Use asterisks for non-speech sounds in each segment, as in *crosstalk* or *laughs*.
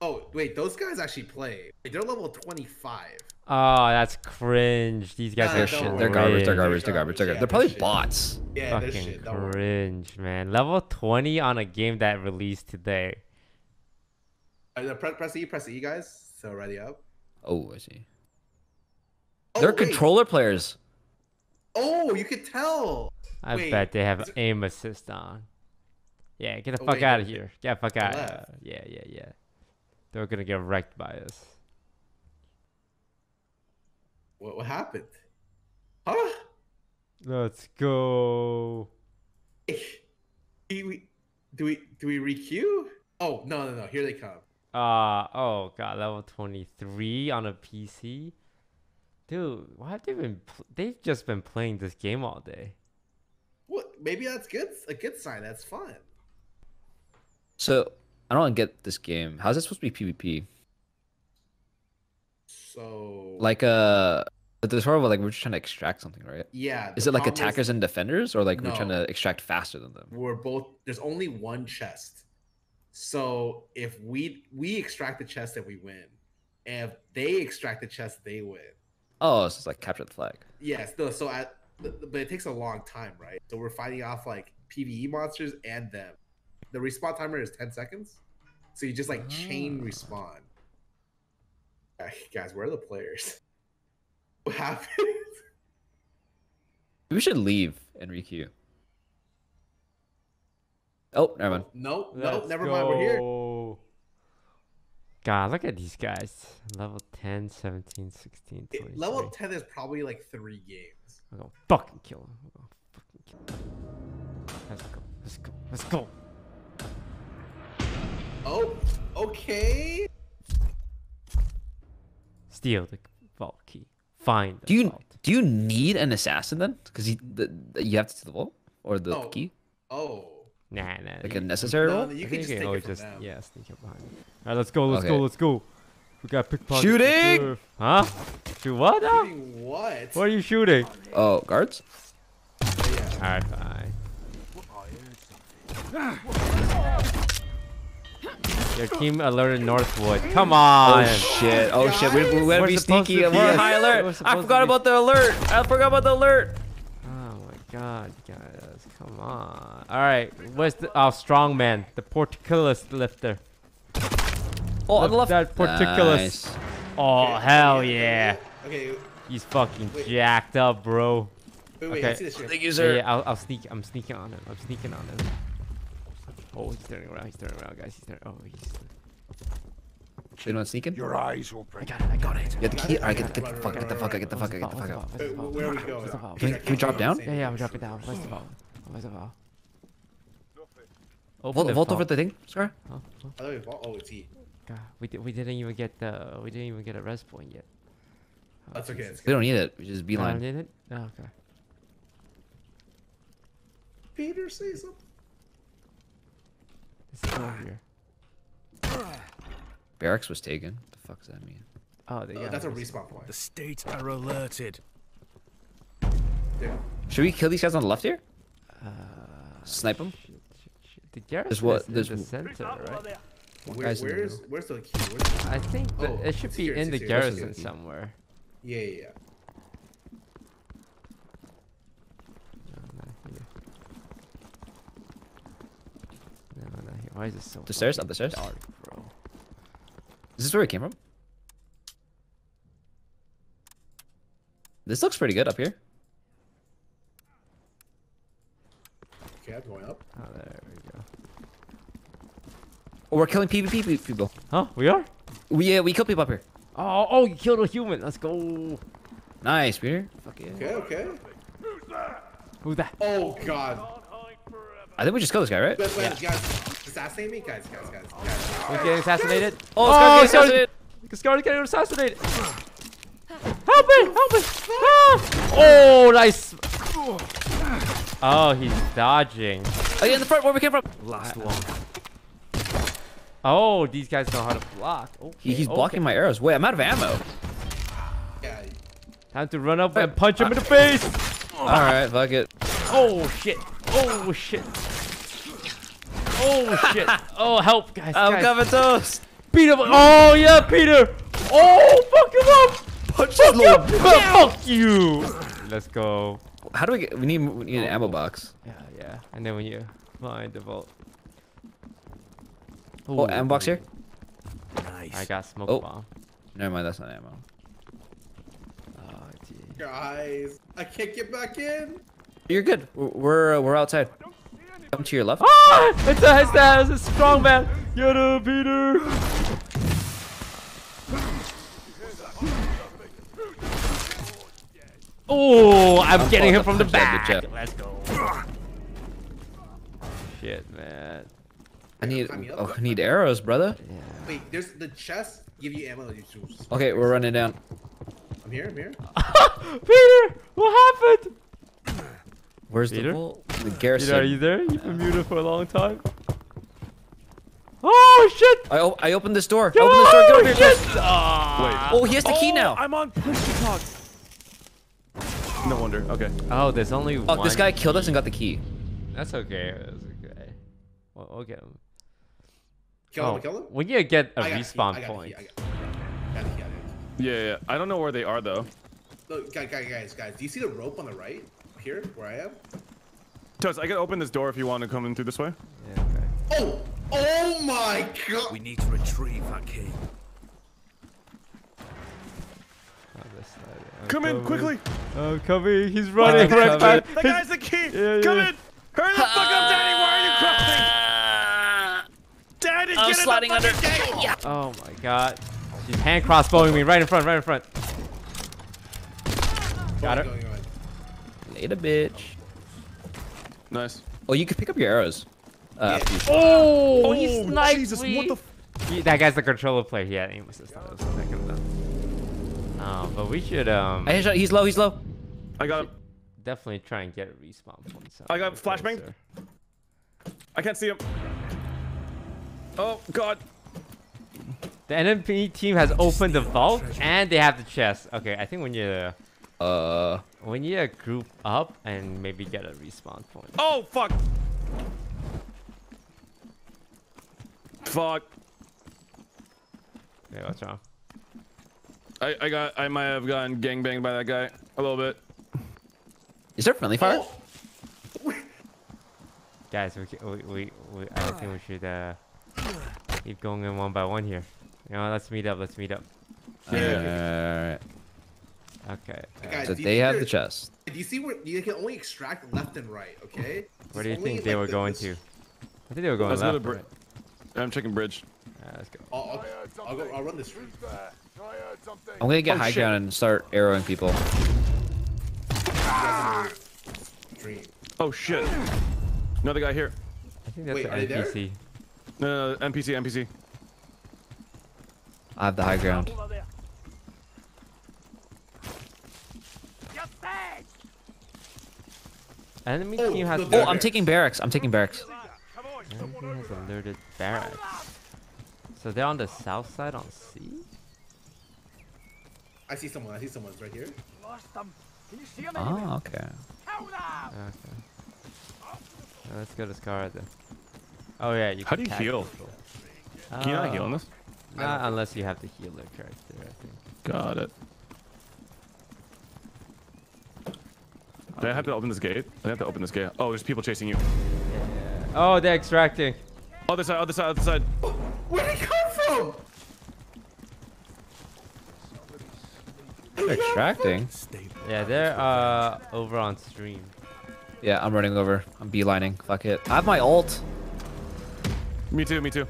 Oh wait, those guys actually play. Wait, they're level 25. Oh, that's cringe. These guys Nah, are They're shit. They're garbage. They're garbage. They're garbage. They're garbage. They're they're probably shit. bots. Yeah, they're Fucking shit. Don't worry. cringe, man. Level 20 on a game that released today. Uh, press, press E, press E, guys. So ready up. Oh, I see. Oh, They're wait. controller players. Oh, you could tell. I Wait, bet they have it- aim assist on. Yeah, get the Oh, fuck wait, out of here. Get the fuck out. left. Uh, yeah, yeah, yeah. They're gonna get wrecked by us. What, what happened? Huh? Let's go. Do we do we do we requeue? Oh no no no! Here they come. Uh oh god, level 23 on a PC. Dude, why have they been pl- they've just been playing this game all day. What? Maybe that's good. A good sign. That's fun. So I don't get this game. How's it supposed to be PvP? So Like uh, there's sort of like we're just trying to extract something, right? yeah. Is it like problem attackers and defenders, or like we're trying to extract faster than them? we're both there's only one chest so if we we extract the chest and we win. And if they extract the chest they win. Oh, so it's like capture the flag. yes no so at but it takes a long time right? So we're fighting off like pve monsters and them. The respawn timer is 10 seconds. So you just like chain Ah. respawn. Uh, guys where are the players? *laughs* What happened? We should leave and requeue. Oh, never mind. no no Let's never mind we're here go. God, look at these guys. Level 10, 17, 16, It- 23. level 10 is probably like three games I'm gonna fucking kill him. I'm gonna fucking kill him. Let's go. Let's go. Let's go. oh okay Steal the vault key. Find the Do you vault. do you need an assassin then? Because you the, the- you have to see the vault or the Oh. key, oh Nah, nah. like you- a necessary No, role. you can think just you can it always just them. yeah sneak up behind. All right, let's go. Let's go. Let's go. We got pickpocket. Shooting! Huh? Shoot what? Now? Shooting what? What are you shooting? Oh, guards. Yeah. All right, fine. Your team alerted Northwood. Come oh, on. Oh shit! Oh shit! We, we gotta We're be supposed sneaky. to be We're high alert. I forgot about the alert. I forgot about the alert. My god, guys, come on. All right, where's the oh strongman, the portcullis lifter? Oh, on the Lift left. that portcullis. Nice. Oh Okay, hell okay, yeah, Okay, he's fucking Wait. jacked up, bro. wait, wait I Okay. see this shit. Thank you, Yeah, sir. yeah, I'll, I'll sneak. I'm sneaking on him. I'm sneaking on him. Oh, he's turning around. He's turning around, guys. He's turning. Oh, he's. You know what's sneaking? Your eyes I got it. I got it. You have the key. All right, get, get the fuck, right, get the fuck, right, get the Where's fuck, get the fuck out. Where's the Wait, vault? where are we going? Can we- can we drop down? Yeah, yeah, I'm dropping down. Where's the vault? Where's the vault? Open Vault, the vault over the thing, Scar. Huh? Huh? I thought it was, oh, it's E. God, we, di- we didn't even get the we didn't even get a res point yet. Oh, That's okay. It's We don't need it. We just I don't beeline. need it? Oh, okay. Peter say something. It's over here. Ah. Barracks was taken. What the fuck does that mean? Oh, they Oh, got that's a respawn point. The states are alerted. There. Should we kill these guys on the left here? Uh, Snipe them? The garrison There's what- is in there's the center, right? Where, guy's in the where's the key? Where's the... I think that Oh, it should be here, in the here, garrison here. somewhere. Yeah, yeah, yeah. No, not here. No, not here. Why is it so The stairs? Up the stairs? dark, bro? Is this where we came from? This looks pretty good up here. Okay, I'm going up. Oh, there we go. Oh, we're killing PvP people. Huh? We are? We, yeah, we kill people up here. Oh, oh, you killed a human. Let's go. Nice, Peter. Fuck yeah. Okay, okay. Who's that? Oh God. I think we just killed this guy, right? Guys, guys, guys, assassinate me, guys, guys, guys. guys. Who's getting assassinated? Oh, oh this guy's getting Scar's- Scar's getting assassinated. Help me! Help me! Ah! Oh, nice. Oh, he's dodging. Oh, yeah, in the front, where we came from. Last one. Oh, these guys know how to block. Okay, He, he's okay. blocking my arrows. Wait, I'm out of ammo. Yeah. Time to run up and punch him in the face. All right, fuck it. Oh shit. Oh shit. Oh shit. Oh help, guys. I'm guys. coming toast. Beat him. Oh yeah, Peter. Oh fuck him up. Punch Fuck you. Fuck you. Let's go. How do we get? We need we need an ammo box. Yeah, yeah. And then when you find the vault. Oh, ammo box here. Nice. I got smoke Oh. bomb. Never mind, that's not ammo. Oh, gee. Guys, I can't get back in. You're good. We're we're, uh, we're outside. Come to your left. Ah! It's a, it's a, it's a strong man. Get him, Peter. Oh, I'm, I'm getting him from the Punch that back. bitch. Let's go. Shit, man. I need Time me up. oh, I need arrows, brother. Yeah. Wait, there's the chest. Give you ammo. You. Okay, we're running down. I'm here. I'm here. *laughs* Peter, what happened? Where's Peter? the vault? The garrison. Peter, are you there? You've been muted for a long time. Oh shit! I, o- I opened this door. Open this door. Get Oh over here. shit! Chris. Ah. Oh, he has the key Oh, now. I'm on push to talk. No wonder. Okay. Oh, there's only one. Oh, this guy killed us and got the key. That's okay. That's okay. We'll, we'll get him. Kill Oh, him. Kill him. we need to get a I got the key, respawn I got the point. key, key, key, key. Yeah, yeah. I don't know where they are though. Look, guys, guys, guys, guys. Do you see the rope on the right here, where I am? Toast, I can open this door if you want to come in through this way. Yeah, okay. Oh! Oh my god! We need to retrieve that key. Oh, this side. I'm Come in quickly. Oh, I'm coming. He's running I'm right back. The guy's the key. Yeah, Come yeah. in. Hurry the fuck up, Daddy. Why are you crouching? Daddy, I'm get sliding in the under. fucking game. Oh my god. She's hand crossbowing me right in front, right in front. Got her. Later, bitch. Nice. Oh, you can pick up your arrows. Uh, Yeah. Oh, Oh, he sniped Jesus, me. what the f- He- that guy's the controller player. He had aim assist. That was what I could. Um, but we should um I headshot. He's low. He's low. I got him. definitely try and get a respawn point. I got flashbang. closer. I can't see him. Oh, God. The NMP team has opened the vault and they have the chest. Okay, I think we need to Uh, we need to group up and maybe get a respawn point. Oh, fuck. Fuck. Yeah, what's wrong? I, I got, I might have gotten gangbanged by that guy a little bit. is there friendly fire? Oh. Guys, we, ca- we, we, we I think we should uh keep going in one by one here. You know, let's meet up. Let's meet up. Yeah. Okay. Guys, So they have the chest. Do you see where you can only extract left and right? Okay. where do you think they like, were the- going this- to? I think they were going Let's go to left. bri- I'm checking bridge. Alright, let's go. I'll, I'll, I'll go. I'll run this street. I'm gonna get Oh, high shit. ground and start arrowing people. Stream. Oh, shit. Another guy here. I think that's Wait, an are they there? NPC. No, no, no, NPC, NPC. I have the high ground. Enemy Oh, team has. Oh, there. I'm taking barracks. I'm taking barracks. Enemy team has alerted barracks. So they're on the south side on C. I see someone. I see someone's right here. Lost them. Can you see them? Oh, okay. Okay. Now let's go to Scar then. Oh yeah, you How do you tag heal? people. Can you not heal in Uh, this? Not unless you have the healer character, I think. Got it. Do I have to open this gate? I have to open this gate. Oh, there's people chasing you. Yeah. Oh, they're extracting. Other side, other side, other side. Where did he come from? They're extracting. Yeah, they're uh over on stream. Yeah, I'm running over. I'm beelining. Fuck it. I have my ult. Me too, me too.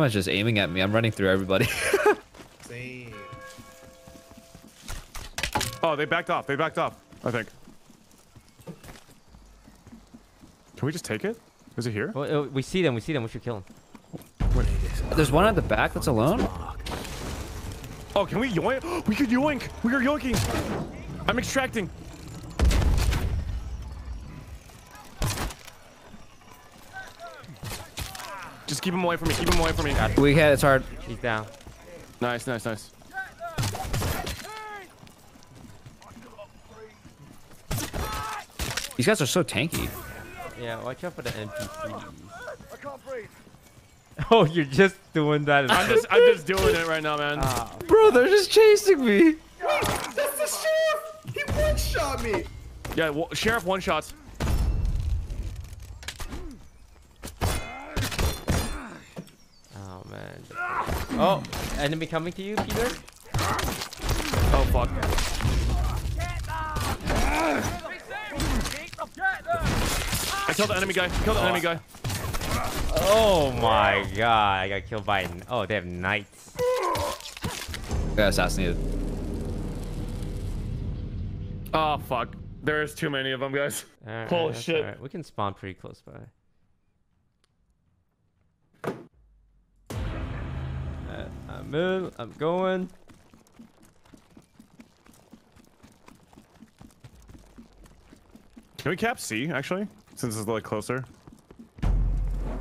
Everyone's just aiming at me. I'm running through everybody. *laughs* Same. Oh, they backed off. They backed off. I think. Can we just take it? Is it here? Well, uh, we see them. We see them. We should kill them. There's one at the back that's alone. Oh, can we yoink? *gasps* We could yoink. We are yoinking. I'm extracting. Just keep him away from me. Keep him away from me. We had it's hard. He's down. Nice, nice, nice. These guys are so tanky. Yeah, watch out for the NPCs. Oh, you're just doing that. I'm just, I'm just doing it right now, man. Ah, Bro, they're just chasing me. That's the sheriff! He one shot me! Yeah, well, sheriff one shots. oh man. Oh, enemy coming to you, Peter. Oh fuck. I killed the enemy guy. Killed the enemy guy. Oh my god, I got killed by. n- Oh, they have knights. Got assassinated. Oh fuck. There's too many of them, guys. Alright, Holy shit. alright. We can spawn pretty close by. Uh, I'm in. I'm going. Can we cap C actually? Since it's like closer.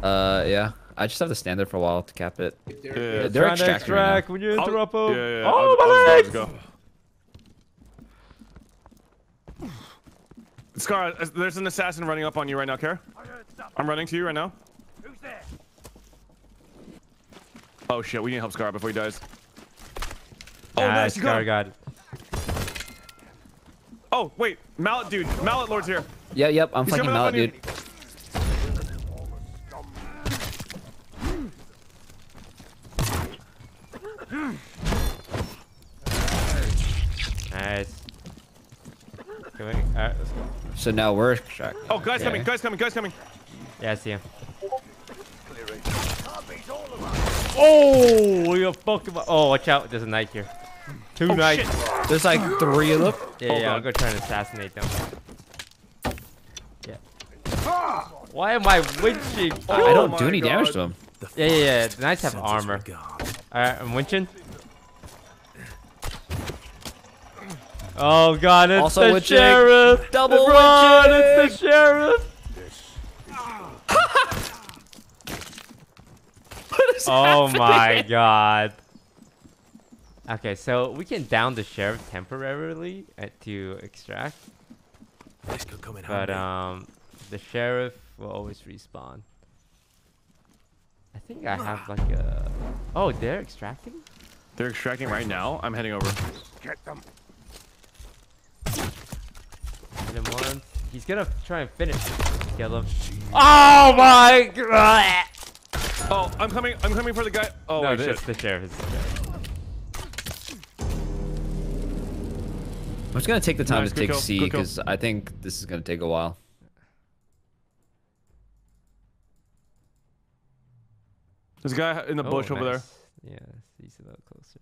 Uh, yeah. I just have to stand there for a while to cap it. Yeah. they're Trying to extracting right now. extract when you I'll- interrupt Yeah, them. yeah, yeah. Oh, I'll- my I'll legs! Scar, uh, there's an assassin running up on you right now, Care. I'm running to you right now. Oh shit, we need to help Scar before he dies. Oh, Nah, nice, you got Scar him. got it. Oh, wait, Mallet dude, Mallet Lord's here. Yeah, yep. I'm He's fucking coming up out, on you. dude. Nice. Can we, alright, let's go. So now we're extracting. Oh, guys coming, guys coming, guys coming. Yeah, I see him. Oh, you fucking. Oh, watch out. There's a knight here. Two Oh knights. shit. There's like three of them. Yeah, Hold yeah, I'll on. go try and assassinate them. Yeah. Why am I winching? I Oh don't do any damage to them. The Yeah, yeah, yeah. The knights have armor. Alright, I'm winching. Oh god, it's Also the winching. sheriff! Double Run, winching. it's the sheriff! *laughs* oh my god. Okay, so we can down the sheriff temporarily uh, to extract, This could come in but handy. um, the sheriff will always respawn. I think I have like a. Oh, they're extracting. They're extracting right now. I'm heading over. Get Hit him once. He's gonna try and finish. Kill him. Oh my god! Oh, I'm coming. I'm coming for the guy. Oh, no, wait, it's shit. the sheriff. It's the sheriff. I'm just gonna take the time Nice, to take kill, C because I think this is gonna take a while. There's a guy in the Oh, bush over there. Yeah, he's a little closer.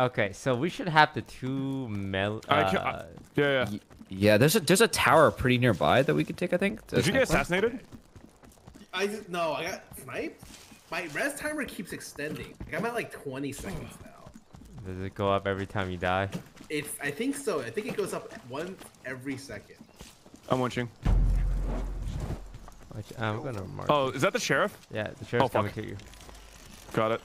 Okay, so we should have the two mel. I ca- Uh, Yeah, yeah. Yeah, there's a there's a tower pretty nearby that we could take. I think. Did you get That's- assassinated? I just, no, I got sniped. My rest timer keeps extending. Like, I'm at like 20 seconds now. does it go up every time you die? If I think so. I think it goes up one every second. I'm watching. Which, I'm gonna mark. Oh, is that the sheriff? Yeah, the sheriff's oh, fuck. coming to kill you. Got it.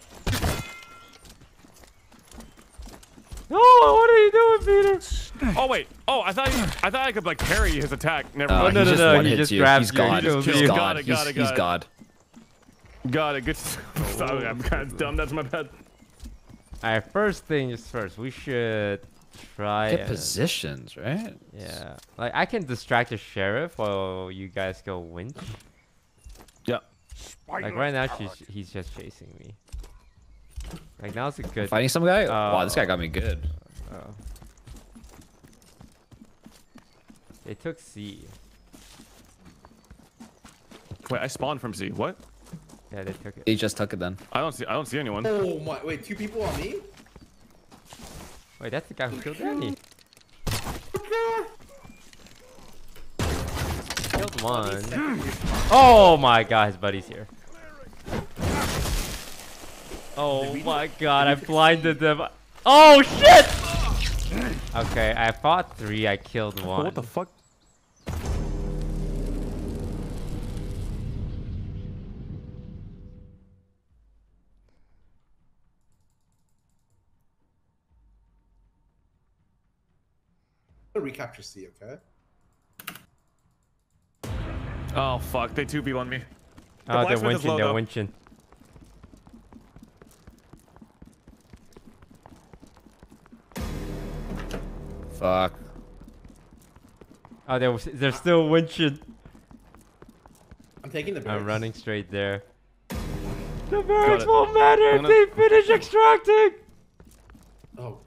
No, what are you doing, Peter? Oh wait. Oh, I thought you, I thought I could like parry his attack. Never Uh, Oh, mind. no, he no, just no, one he hits just you. grabs He's you, he God. kills He's you. God. Got it, got He's, it, he's got it. God. Got it. Good. *laughs* Sorry, I'm kind of dumb. That's my bad. Alright, first thing is first. We should try. Get and- positions, right? Yeah, like I can distract the sheriff while you guys go winch. Yeah. Like right now, she's he's just chasing me. Like now's a good. Fighting some guy? wow, this guy got me uh, good. Uh, oh. They took C. Wait, I spawned from C. What? Yeah, they took it. He just took it then. I don't see. I don't see anyone. Oh my! Wait, two people on me? Wait, that's the guy who killed Danny. Killed one. Oh my god, his buddy's here. Oh my god, I *laughs* blinded them. Oh shit! Okay, I fought three, I killed one. What the fuck? Recapture C, okay? Oh fuck, they 2v on me. Oh, the Oh, they're blacksmith winching, they're though. winching. Fuck. Oh, they're, they're still winching. I'm taking the barracks. I'm running straight there. The barracks it. won't matter if I'm they finish extracting! Oh,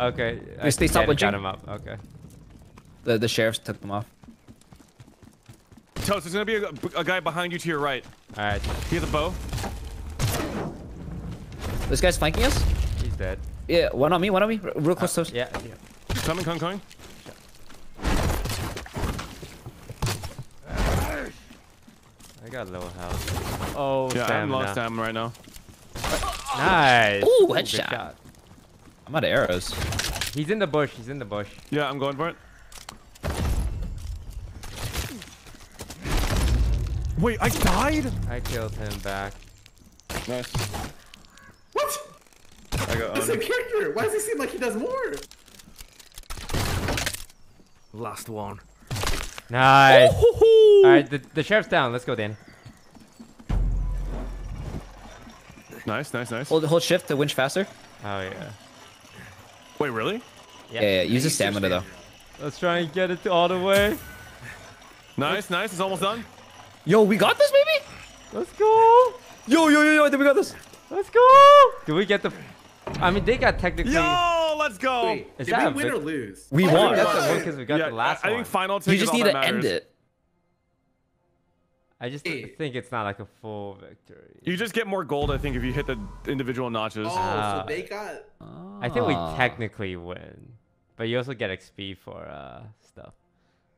Okay. They- they stop got, winching? got him up, okay. The the sheriffs took them off. Toast, there's gonna be a, a guy behind you to your right. Alright, He has a bow. This guy's flanking us. he's dead. Yeah, one on me, one on me. R- Real close uh, to us. Yeah, yeah. Coming, coming, coming. I got low health. Oh, Yeah, I'm low stamina. stamina right now. Nice. Ooh, good headshot. shot. I'm out of arrows. He's in the bush, he's in the bush. Yeah, I'm going for it. Wait, I died? I killed him back. Nice. what? I got The same character. Why does he seem like he does more? Last one. Nice. Alright, the, the sheriff's down. Let's go, Danny. Nice, nice, nice. Hold hold shift to winch faster. Oh, yeah. Wait, really? Yeah, yeah. use the stamina though. Let's try and get it all the way. Nice, nice. It's almost done. Yo, we got this, baby. Let's go. Yo, yo, yo, yo. I think we got this. Let's go. Do we get the... I mean, they got technically... Yo, let's go. Wait, Is did we win or lose? We Oh, won. we That's the one because we got yeah, the last I, I think final take You is just all need that to end it. I just Hey. think it's not like a full victory. You just get more gold, I think, if you hit the individual notches. Oh, Ah. so they got. I think we Ah. technically win. But you also get XP for uh, stuff.